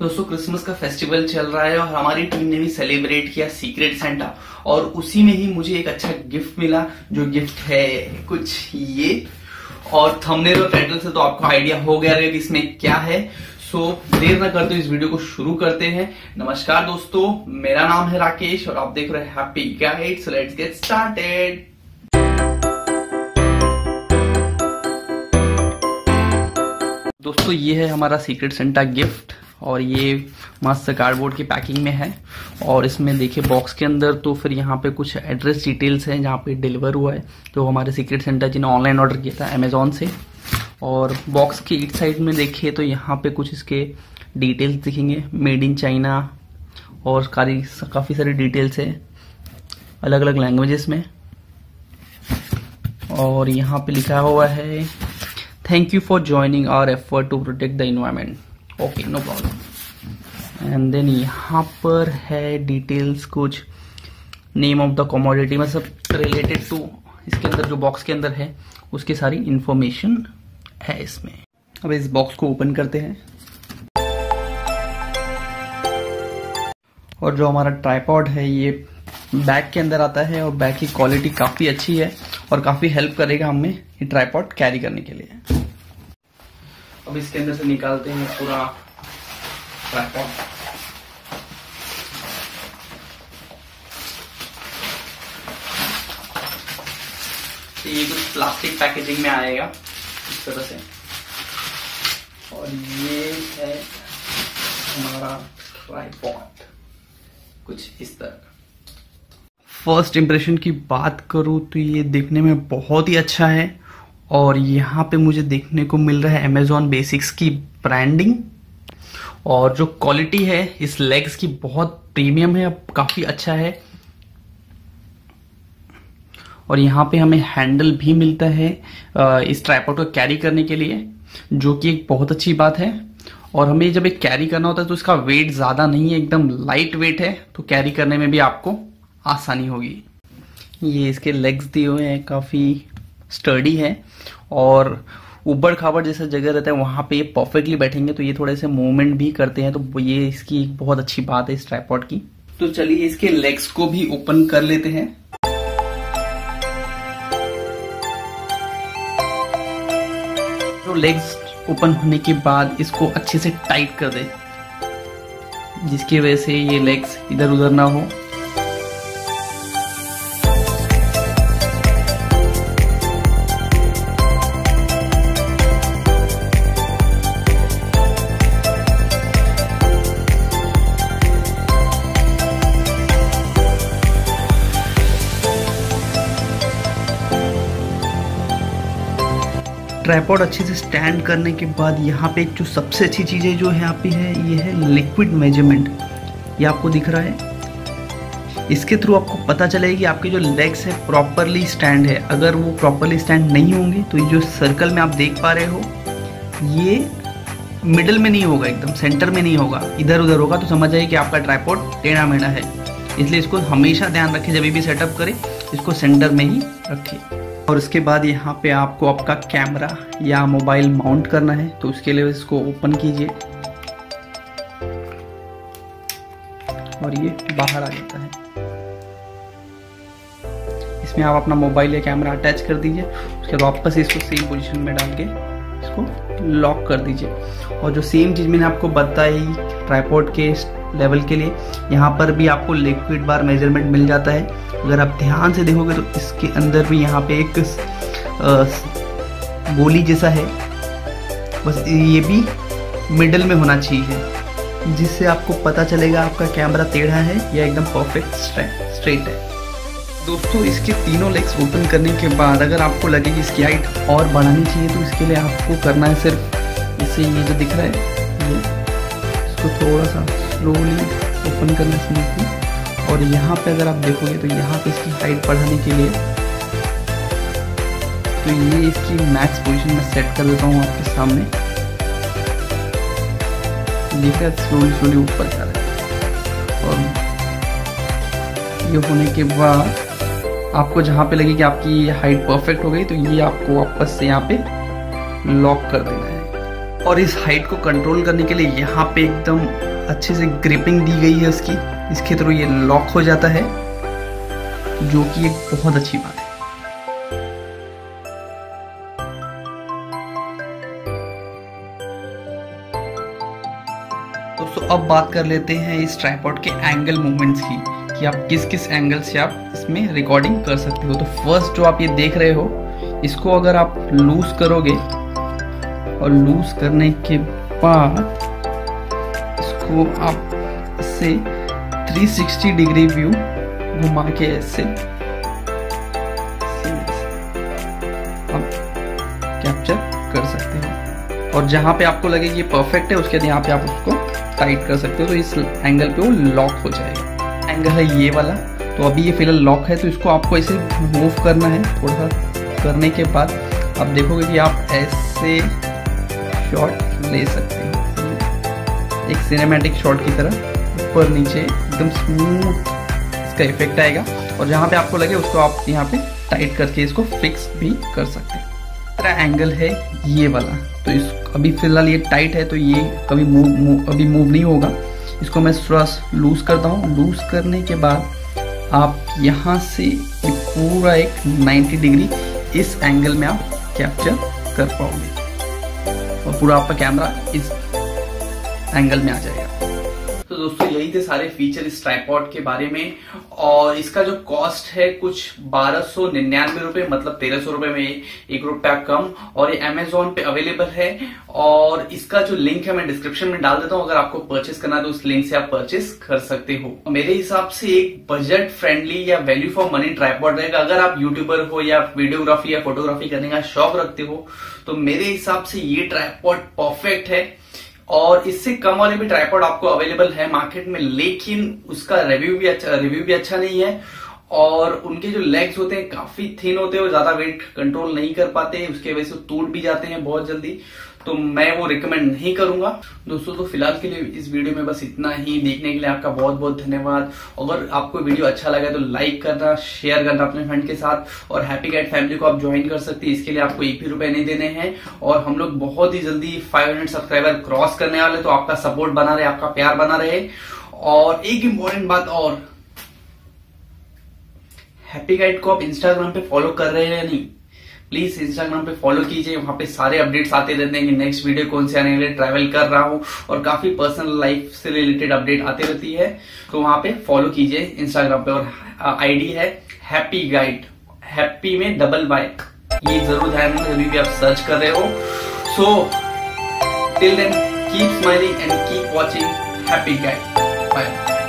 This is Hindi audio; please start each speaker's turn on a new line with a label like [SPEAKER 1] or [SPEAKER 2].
[SPEAKER 1] दोस्तों क्रिसमस का फेस्टिवल चल रहा है और हमारी टीम ने भी सेलिब्रेट किया सीक्रेट सेंटा और उसी में ही मुझे एक अच्छा गिफ्ट मिला, जो गिफ्ट है कुछ ये। और थंबनेल और टाइटल से तो आपको आइडिया हो गया कि इसमें क्या है। सो देर न करते इस वीडियो को शुरू करते हैं। नमस्कार दोस्तों, मेरा नाम है राकेश और आप देख रहे हैं हैप्पी स्टार्टेड दोस्तों, ये है हमारा सीक्रेट सेंटा गिफ्ट और ये मस्त कार्डबोर्ड की पैकिंग में है। और इसमें देखिए बॉक्स के अंदर तो फिर यहाँ पे कुछ एड्रेस डिटेल्स हैं जहाँ पे डिलीवर हुआ है। जो हमारे सीक्रेट सेंटर जिन्हें ऑनलाइन ऑर्डर किया था अमेजोन से। और बॉक्स की इट साइड में देखिए तो यहाँ पे कुछ इसके डिटेल्स दिखेंगे। मेड इन चाइना और काफ़ी, काफ़ी सारी डिटेल्स है अलग अलग लैंग्वेजेस में। और यहाँ पे लिखा हुआ है thank you for joining our effort to protect the environment okay no problem and then यहाँ पर है डिटेल्स कुछ नेम ऑफ़ द कॉमोडिटी मतलब रिलेटेड टू इसके अंदर, जो बॉक्स के अंदर है, उसकी सारी इंफॉर्मेशन है इसमें। अब इस बॉक्स को ओपन करते हैं। और जो हमारा ट्राईपॉड है, ये बैग के अंदर आता है और बैग की क्वालिटी काफ़ी अच्छी है और काफ़ी हेल्प करेगा हमें ये ट्राईपॉड कैरी करने के लिए। अब इसके अंदर से निकालते हैं पूरा तो ये कुछ प्लास्टिक पैकेजिंग में आएगा, इस तरह से। और ये है हमारा ट्राईपॉड कुछ इस तरह। फ़र्स्ट इम्प्रेशन की बात करूँ तो ये देखने में बहुत ही अच्छा है। और यहाँ पे मुझे देखने को मिल रहा है अमेजोन बेसिक्स की ब्रांडिंग और जो क्वालिटी है, इस लेग्स की बहुत प्रीमियम है काफ़ी अच्छा है। और यहाँ पे हमें हैंडल भी मिलता है इस ट्राईपॉड को कैरी करने के लिए, जो कि एक बहुत अच्छी बात है। और हमें जब एक कैरी करना होता है तो इसका वेट ज़्यादा नहीं है, एकदम लाइट वेट है तो कैरी करने में भी आपको आसानी होगी। ये इसके लेग्स दिए हुए हैं, काफ़ी स्टर्डी है और उबड़ खाबड़ जैसा जगह रहता है, वहाँ पे ये परफेक्टली बैठेंगे तो ये थोड़े से मूवमेंट भी करते हैं तो ये इसकी एक बहुत अच्छी बात है इस ट्राईपॉड की। तो चलिए इसके लेग्स को भी ओपन कर लेते हैं। तो लेग्स ओपन होने के बाद इसको अच्छे से टाइट कर दे, जिसकी वजह से ये लेग्स इधर उधर ना हो। ट्राईपॉड अच्छे से स्टैंड करने के बाद यहाँ पे जो सबसे अच्छी चीज़ें जो है यहाँ पे है, ये है लिक्विड मेज़रमेंट। ये आपको दिख रहा है। इसके थ्रू आपको पता चलेगा कि आपके जो लेग्स है, प्रॉपरली स्टैंड है। अगर वो प्रॉपरली स्टैंड नहीं होंगे तो ये जो सर्कल में आप देख पा रहे हो, ये मिडल में नहीं होगा एकदम, सेंटर में नहीं होगा। इधर उधर होगा तो समझ आइए कि आपका ट्राईपॉड टेढ़ा मेढ़ा है। इसलिए इसको हमेशा ध्यान रखें, जब भी सेटअप करें, इसको सेंटर में ही रखें। और उसके बाद यहाँ पे आपको आपका कैमरा या मोबाइल माउंट करना है तो उसके लिए इसको ओपन कीजिए। और ये बाहर आ जाता है। इसमें आप अपना मोबाइल या कैमरा अटैच कर दीजिए, उसके बाद वापस इसको सेम पोजीशन में डाल के इसको लॉक कर दीजिए। और जो सेम चीज़ मैंने आपको बताई ट्राईपोर्ट के लेवल के लिए। यहाँ पर भी आपको लिक्विड बार मेज़रमेंट मिल जाता है। अगर आप ध्यान से देखोगे तो इसके अंदर भी यहाँ पे एक गोली जैसा है। बस ये भी मिडल में होना चाहिए, जिससे आपको पता चलेगा आपका कैमरा टेढ़ा है या एकदम परफेक्ट स्ट्रेट है। दोस्तों, इसके तीनों लेग्स ओपन करने के बाद अगर आपको लगे कि इसकी हाइट और बढ़ानी चाहिए तो इसके लिए आपको करना है सिर्फ़ इससे ये जो दिख रहा है, ये, इसको थोड़ा सा स्लोली ओपन करना स्मूथली और यहाँ पे अगर आप देखोगे तो यहाँ पे इसकी हाइट बढ़ाने के लिए तो ये इसकी मैक्स पोजीशन में सेट कर देता हूँ आपके सामने। देखा स्लोली स्लोली ऊपर जा रहा है। और ये होने के बाद आपको जहाँ पे लगे कि आपकी हाइट परफेक्ट हो गई तो ये आपको वापस से यहाँ पे लॉक कर देना है। और इस हाइट को कंट्रोल करने के लिए यहाँ पे एकदम अच्छे से ग्रिपिंग दी गई है उसकी, इसके थ्रू ये लॉक हो जाता है, जो कि एक बहुत अच्छी बात है। दोस्तों, अब बात कर लेते हैं इस ट्राईपॉड के एंगल मूवमेंट्स की, कि आप किस किस एंगल से आप इसमें रिकॉर्डिंग कर सकते हो। तो फ़र्स्ट जो आप ये देख रहे हो, इसको अगर आप लूज करोगे, और लूज करने के बाद इसको आप इससे 360 डिग्री व्यू घुमा के ऐसे आप कैप्चर कर सकते हो। और जहाँ पे आपको लगे कि परफेक्ट है, उसके बाद यहाँ पे आप उसको टाइट कर सकते हो तो इस एंगल पे वो लॉक हो जाएगा। एंगल है ये वाला तो अभी ये फ़िलहाल लॉक है तो इसको आपको ऐसे मूव करना है, थोड़ा सा करने के बाद आप देखोगे कि आप ऐसे शॉट ले सकते हैं। एक सिनेमैटिक शॉट की तरह, ऊपर नीचे, एकदम स्मूथ इसका इफ़ेक्ट आएगा। और जहाँ पे आपको लगे, उसको आप यहाँ पे टाइट करके इसको फिक्स भी कर सकते हैं। तीसरा एंगल है ये वाला। तो इस, अभी फ़िलहाल ये टाइट है तो ये कभी मूव मूव अभी मूव नहीं होगा। इसको मैं थोड़ा लूज करता हूँ। लूज करने के बाद आप यहाँ से पूरा एक 90 डिग्री इस एंगल में आप कैप्चर कर पाओगे। और पूरा आपका कैमरा इस एंगल में आ जाएगा। तो दोस्तों, यही थे सारे फीचर इस ट्राईपॉड के बारे में। और इसका जो कॉस्ट है, कुछ बारह सौ निन्यानवे रुपए मतलब तेरह सौ रुपए में एक रुपया कम। और ये अमेजोन पे अवेलेबल है। और इसका जो लिंक है, मैं डिस्क्रिप्शन में डाल देता हूँ। अगर आपको परचेस करना है तो उस लिंक से आप परचेस कर सकते हो। मेरे हिसाब से एक बजट फ्रेंडली या वैल्यू फॉर मनी ट्राईपॉड रहेगा। अगर आप यूट्यूबर हो या वीडियोग्राफी या फोटोग्राफी करने का शौक रखते हो तो मेरे हिसाब से ये ट्राईपॉड परफेक्ट है। और इससे कम वाले भी ट्राईपॉड आपको अवेलेबल है मार्केट में, लेकिन उसका रिव्यू भी अच्छा रिव्यू भी अच्छा नहीं है। और उनके जो लेग्स होते हैं, काफ़ी थिन होते हैं और ज़्यादा वेट कंट्रोल नहीं कर पाते, उसके वजह से टूट भी जाते हैं बहुत जल्दी। तो मैं वो रिकमेंड नहीं करूँगा। दोस्तों तो फ़िलहाल के लिए इस वीडियो में बस इतना ही। देखने के लिए आपका बहुत बहुत धन्यवाद। अगर आपको वीडियो अच्छा लगा तो लाइक करना शेयर करना अपने फ्रेंड के साथ और हैप्पी गाइड फैमिली को आप ज्वाइन कर सकते हैं। इसके लिए आपको एक भी रुपए नहीं देने हैं। और हम लोग बहुत ही जल्दी 500 सब्सक्राइबर क्रॉस करने वाले तो आपका सपोर्ट बना रहे, आपका प्यार बना रहे। और एक इंपॉर्टेंट बात और। हैप्पी गाइड को आप इंस्टाग्राम पे फॉलो कर रहे हैं या नहीं? प्लीज़ इंस्टाग्राम पे फॉलो कीजिए, वहाँ पे सारे अपडेट्स आते रहते हैं कि नेक्स्ट वीडियो कौन से आने वाले ट्रैवल कर रहा हूँ और काफ़ी पर्सनल लाइफ से रिलेटेड अपडेट आती रहती है। तो वहाँ पे फॉलो कीजिए इंस्टाग्राम पे और आईडी है हैप्पी गाइड हैप्पी में डबल बाइक ये ज़रूर ध्यान में अभी भी आप सर्च कर रहे हो। So till then keep smiling and keep watching happy guide bye